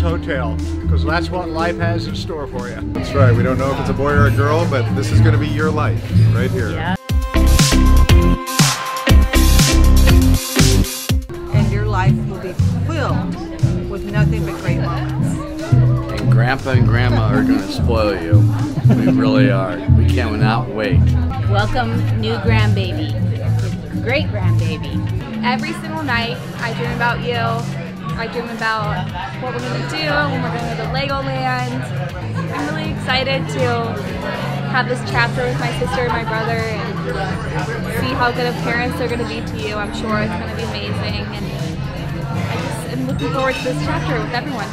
Beach Hotel because that's what life has in store for you. That's right. We don't know if it's a boy or a girl, but this is going to be your life right here. Yeah. and your life will be filled with nothing but great moments. And Grandpa and Grandma are going to spoil you. We really are. We cannot wait. Welcome, new grandbaby. Great grandbaby. Every single night, I dream about you. I dream about what we're gonna do when we're gonna go to Legoland. I'm really excited to have this chapter with my sister and my brother and see how good of parents they're gonna be to you. I'm sure it's gonna be amazing, and I just am looking forward to this chapter with everyone.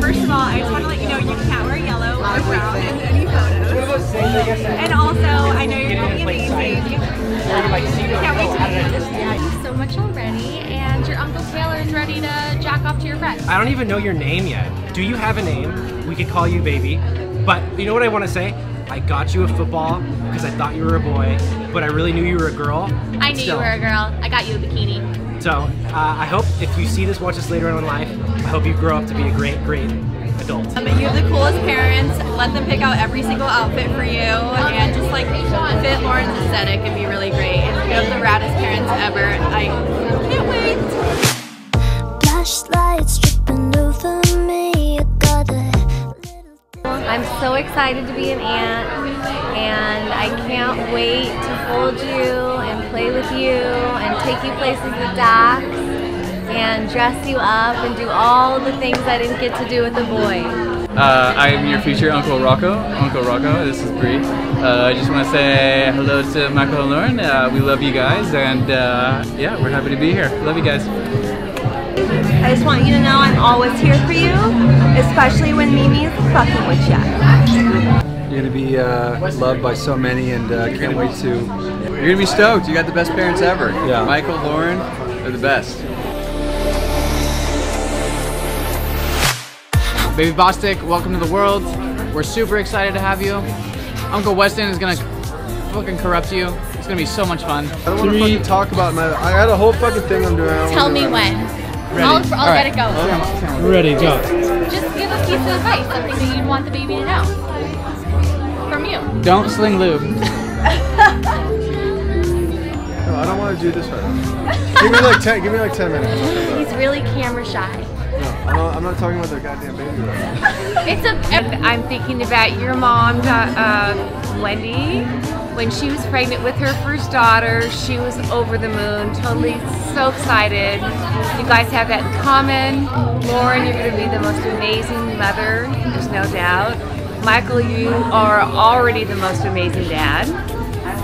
First of all, I just want to let you know you can't wear yellow or brown in any photos. And also, I know you're going to be amazing. Your. I don't even know your name yet. Do you have a name? We could call you baby. But you know what I want to say? I got you a football because I thought you were a boy, but I really knew you were a girl. I knew you were a girl. I got you a bikini. So uh, I hope if you see this, watch this later on in life, I hope you grow up to be a great, great adult. Um, you have the coolest parents. Let them pick out every single outfit for you and just like fit Lauryn's aesthetic and be really great. You have the raddest parents ever. I can't wait. Flashlights dripping over me. I got a little. I'm so excited to be an aunt, and I can't wait to hold you and play with you and take you places with Dax and dress you up and do all the things I didn't get to do with the boy. Uh, I'm your future Uncle Rocco. Uncle Rocco, this is Bree. Uh, I just want to say hello to Michael and Lauryn. Uh, we love you guys, and uh, yeah, we're happy to be here. Love you guys. I just want you to know I'm always here for you, especially when Mimi is fucking with you. You're gonna be uh, loved by so many, and uh, can't wait to. You're gonna be stoked. You got the best parents ever. Yeah. Michael, Lauryn, they're the best. Baby Bosstick, welcome to the world. We're super excited to have you. Uncle Weston is gonna fucking corrupt you. It's gonna be so much fun. I don't want to fucking talk about my. I got a whole fucking thing I'm doing. Tell me do when. That. I'll, I'll All get right. it going. Ready, go. Just give a piece of advice, something that you'd want the baby to know. From you. Don't sling lube. No, I don't want to do this right now. give me like ten. Give me like ten minutes. He's really camera shy. No, I'm not, I'm not talking about their goddamn baby right now. It's a. I'm thinking about your mom, uh, Wendy. When she was pregnant with her first daughter, she was over the moon, totally so excited. You guys have that in common. Lauryn, you're going to be the most amazing mother, there's no doubt. Michael, you are already the most amazing dad.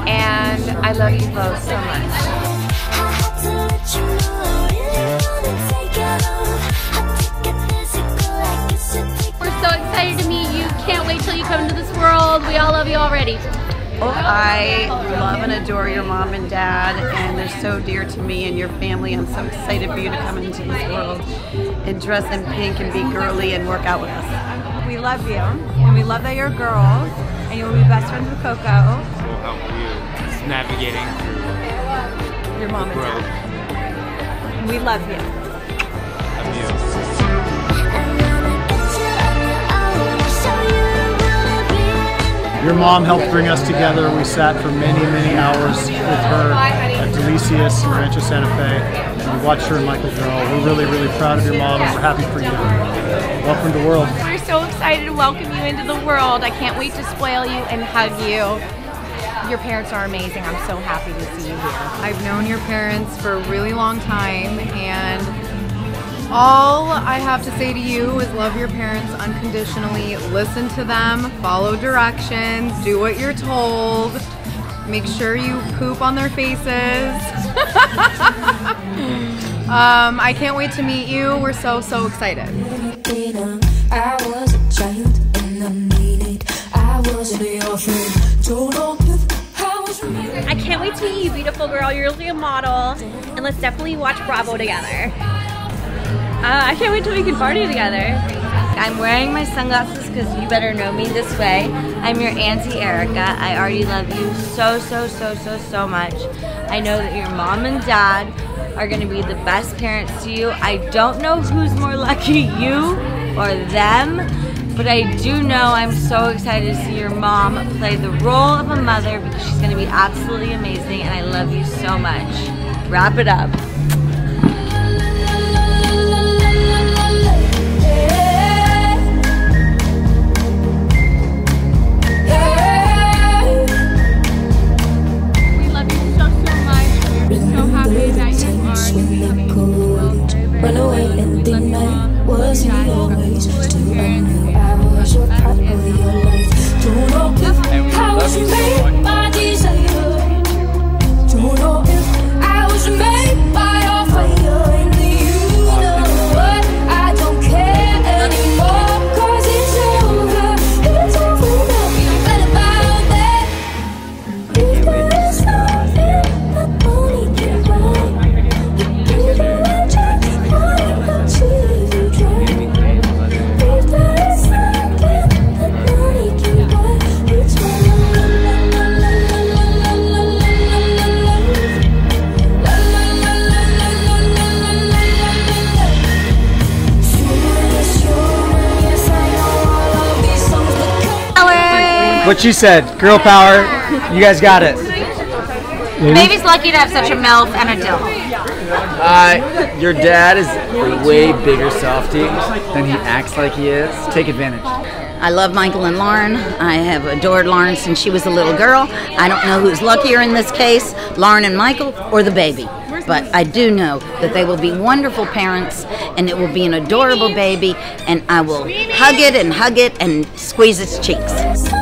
And I love you both so much. We're so excited to meet you. Can't wait till you come into this world. We all love you already. I love and adore your mom and dad, and they're so dear to me and your family. I'm so excited for you to come into this world and dress in pink and be girly and work out with us. We love you, and we love that you're girls, and you'll be best friends with Coco, We'll help you navigating through your mom and dad. We love you. of you. Your mom helped bring us together. We sat for many, many hours with her at Delicias in Rancho Santa Fe. And we watched her and Michael grow. We're really, really proud of your mom and we're happy for you. Welcome to the world. We're so excited to welcome you into the world. I can't wait to spoil you and hug you. Your parents are amazing. I'm so happy to see you here. I've known your parents for a really long time, and all I have to say to you is love your parents unconditionally, listen to them, follow directions, do what you're told, make sure you poop on their faces. um, I can't wait to meet you. We're so, so excited. I was a child and I made it. I wasn't your friend. Don't know I I can't wait to meet you, beautiful girl. You're really a model. And let's definitely watch Bravo together. Uh, I can't wait till we can party together. I'm wearing my sunglasses because you better know me this way. I'm your Auntie Erica. I already love you so, so, so, so, so much. I know that your mom and dad are to be the best parents to you. I don't know who's more lucky, you or them, but I do know I'm so excited to see your mom play the role of a mother because she's to be absolutely amazing and I love you so much. Wrap it up. What she said, girl power. You guys got it. Baby's lucky to have such a MILF and a dill. Uh, your dad is a way bigger softy than he acts like he is. Take advantage. I love Michael and Lauryn. I have adored Lauryn since she was a little girl. I don't know who's luckier in this case, Lauryn and Michael or the baby. But I do know that they will be wonderful parents and it will be an adorable baby and I will hug it and hug it and squeeze its cheeks.